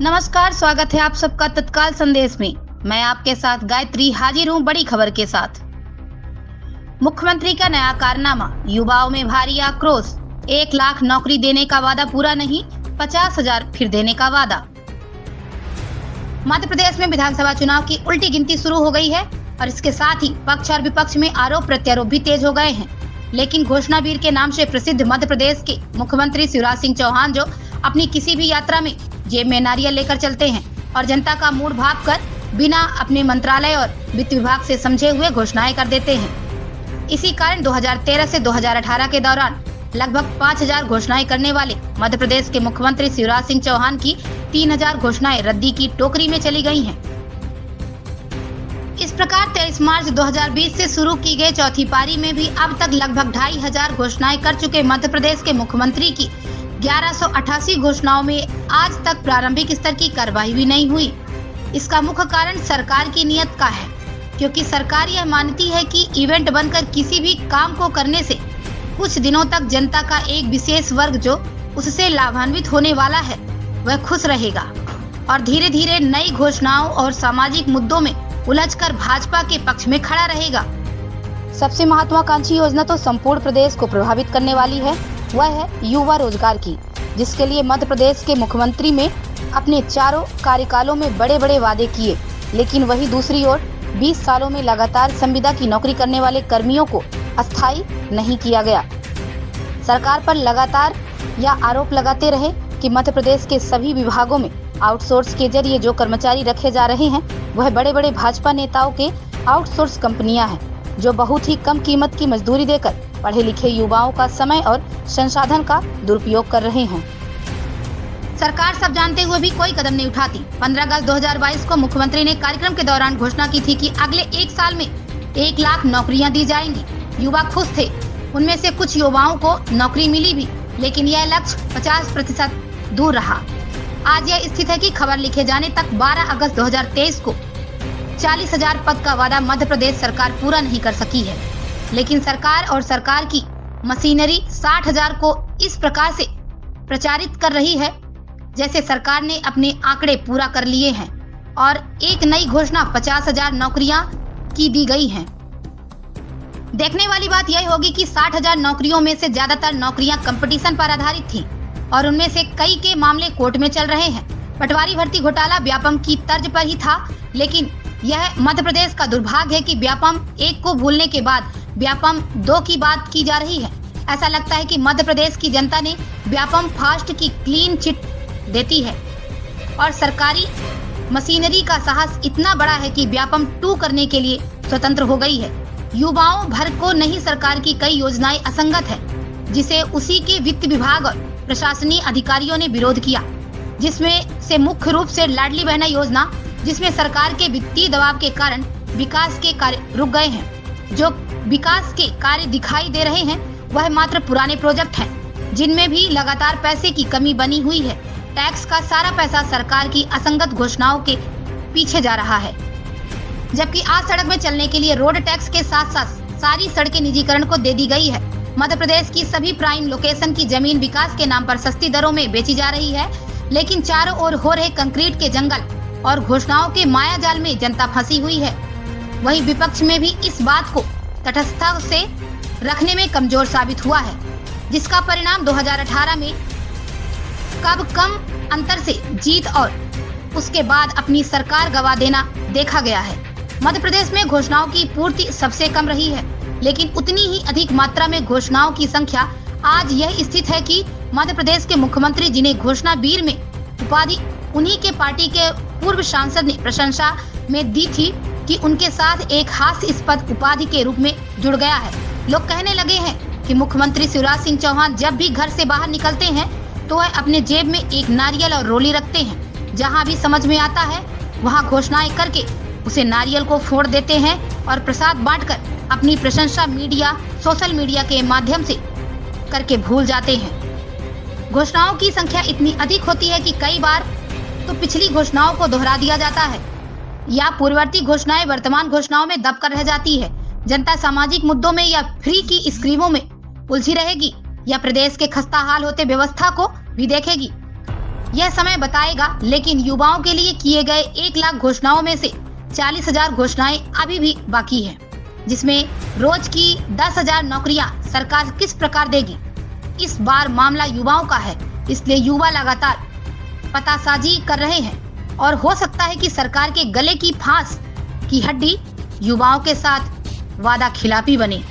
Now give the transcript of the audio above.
नमस्कार, स्वागत है आप सबका तत्काल संदेश में। मैं आपके साथ गायत्री हाजिर हूँ बड़ी खबर के साथ। मुख्यमंत्री का नया कारनामा, युवाओं में भारी आक्रोश, एक लाख नौकरी देने का वादा पूरा नहीं, पचास हज़ार फिर देने का वादा। मध्य प्रदेश में विधानसभा चुनाव की उल्टी गिनती शुरू हो गई है और इसके साथ ही पक्ष और विपक्ष में आरोप प्रत्यारोप भी तेज हो गए हैं। लेकिन घोषणा वीर के नाम से प्रसिद्ध मध्य प्रदेश के मुख्यमंत्री शिवराज सिंह चौहान जो अपनी किसी भी यात्रा में जेब में नारियल लेकर चलते हैं और जनता का मूड भाप कर बिना अपने मंत्रालय और वित्त विभाग से समझे हुए घोषणाएँ कर देते हैं इसी कारण 2013 से 2018 के दौरान लगभग 5000 घोषणाएँ करने वाले मध्य प्रदेश के मुख्यमंत्री शिवराज सिंह चौहान की 3000 घोषणाएँ रद्दी की टोकरी में चली गई हैं। इस प्रकार 23 मार्च 2020 से शुरू की गई चौथी पारी में भी अब तक लगभग ढाई हज़ार घोषणाएँ कर चुके मध्य प्रदेश के मुख्यमंत्री की ग्यारह घोषणाओं में आज तक प्रारंभिक स्तर की कार्रवाई भी नहीं हुई। इसका मुख्य कारण सरकार की नियत का है, क्योंकि सरकार यह मानती है कि इवेंट बनकर किसी भी काम को करने से कुछ दिनों तक जनता का एक विशेष वर्ग जो उससे लाभान्वित होने वाला है, वह खुश रहेगा। और धीरे धीरे नई घोषणाओं और सामाजिक मुद्दों में उलझकर भाजपा के पक्ष में खड़ा रहेगा। सबसे महत्वाकांक्षी योजना तो संपूर्ण प्रदेश को प्रभावित करने वाली है। वह है युवा रोज़गार की, जिसके लिए मध्य प्रदेश के मुख्यमंत्री में अपने चारों कार्यकालों में बड़े बड़े वादे किए। लेकिन वही दूसरी ओर 20 सालों में लगातार संविदा की नौकरी करने वाले कर्मियों को अस्थायी नहीं किया गया। सरकार पर लगातार यह आरोप लगाते रहे कि मध्य प्रदेश के सभी विभागों में आउटसोर्स के ज़रिए जो कर्मचारी रखे जा रहे हैं, वह बड़े बड़े भाजपा नेताओं के आउटसोर्स कंपनियाँ हैं, जो बहुत ही कम कीमत की मजदूरी देकर पढ़े लिखे युवाओं का समय और संसाधन का दुरुपयोग कर रहे हैं। सरकार सब जानते हुए भी कोई कदम नहीं उठाती। 15 अगस्त 2022 को मुख्यमंत्री ने कार्यक्रम के दौरान घोषणा की थी कि अगले एक साल में एक लाख नौकरियाँ दी जाएँगी। युवा खुश थे। उनमें से कुछ युवाओं को नौकरी मिली भी, लेकिन यह लक्ष्य 50 प्रतिशत दूर रहा। आज यह स्थित है कि खबर लिखे जाने तक 12 अगस्त 2023 को चालीस हज़ार पद का वादा मध्य प्रदेश सरकार पूरा नहीं कर सकी है। लेकिन सरकार और सरकार की मशीनरी साठ हज़ार को इस प्रकार से प्रचारित कर रही है, जैसे सरकार ने अपने आंकड़े पूरा कर लिए हैं और एक नई घोषणा पचास हज़ार नौकरियाँ की दी गई हैं। देखने वाली बात यह होगी कि साठ हज़ार नौकरियों में से ज़्यादातर नौकरियाँ कंपटीशन पर आधारित थी और उनमें से कई के मामले कोर्ट में चल रहे हैं पटवारी भर्ती घोटाला व्यापम की तर्ज पर ही था, लेकिन यह मध्य प्रदेश का दुर्भाग्य है कि व्यापम एक को भूलने के बाद व्यापम दो की बात की जा रही है। ऐसा लगता है कि मध्य प्रदेश की जनता ने व्यापम फास्ट की क्लीन चिट देती है। और सरकारी मशीनरी का साहस इतना बड़ा है कि व्यापम टू करने के लिए स्वतंत्र हो गई है। युवाओं भर को नहीं सरकार की कई योजनाएँ असंगत है, जिसे उसी के वित्त विभाग और प्रशासनिक अधिकारियों ने विरोध किया, जिसमें से मुख्य रूप से लाडली बहना योजना, जिसमें सरकार के वित्तीय दबाव के कारण विकास के कार्य रुक गए हैं। जो विकास के कार्य दिखाई दे रहे हैं, वह मात्र पुराने प्रोजेक्ट हैं, जिनमें भी लगातार पैसे की कमी बनी हुई है। टैक्स का सारा पैसा सरकार की असंगत घोषणाओं के पीछे जा रहा है। जबकि आज सड़क में चलने के लिए रोड टैक्स के साथ साथ सारी सड़कें निजीकरण को दे दी गई है। मध्य प्रदेश की सभी प्राइम लोकेशन की ज़मीन विकास के नाम पर सस्ती दरों में बेची जा रही है, लेकिन चारों ओर हो रहे कंक्रीट के जंगल और घोषणाओं के माया जाल में जनता फंसी हुई है। वहीं विपक्ष में भी इस बात को तटस्थता से रखने में कमज़ोर साबित हुआ है, जिसका परिणाम 2018 में कब कम अंतर से जीत और उसके बाद अपनी सरकार गवा देना देखा गया है। मध्य प्रदेश में घोषणाओं की पूर्ति सबसे कम रही है, लेकिन उतनी ही अधिक मात्रा में घोषणाओं की संख्या आज यह स्थित है कि मध्य प्रदेश के मुख्यमंत्री जिन्हें घोषणा वीर में उपाधि उन्हीं के पार्टी के पूर्व सांसद ने प्रशंसा में दी थी कि उनके साथ एक हास्यास्पद उपाधि के रूप में जुड़ गया है। लोग कहने लगे हैं कि मुख्यमंत्री शिवराज सिंह चौहान जब भी घर से बाहर निकलते हैं तो वह अपने जेब में एक नारियल और रोली रखते हैं। जहाँ भी समझ में आता है, वहाँ घोषणाएँ करके उसे नारियल को फोड़ देते हैं और प्रसाद बांटकर अपनी प्रशंसा मीडिया, सोशल मीडिया के माध्यम से करके भूल जाते हैं। घोषणाओं की संख्या इतनी अधिक होती है कि कई बार तो पिछली घोषणाओं को दोहरा दिया जाता है। या पूर्ववर्ती घोषणाएँ वर्तमान घोषणाओं में दबकर रह जाती है। जनता सामाजिक मुद्दों में या फ्री की स्कीमों में उलझी रहेगी, या प्रदेश के खस्ता हाल होते व्यवस्था को भी देखेगी। यह समय बताएगा, लेकिन युवाओं के लिए किए गए एक लाख घोषणाओं में से चालीस हज़ार घोषणाएँ अभी भी बाकी है, जिसमें रोज की दस हज़ार नौकरियाँ सरकार किस प्रकार देगी? इस बार मामला युवाओं का है, इसलिए युवा लगातार पता पतासाजी कर रहे हैं। और हो सकता है कि सरकार के गले की फांस की हड्डी युवाओं के साथ वादा खिलाफी बने।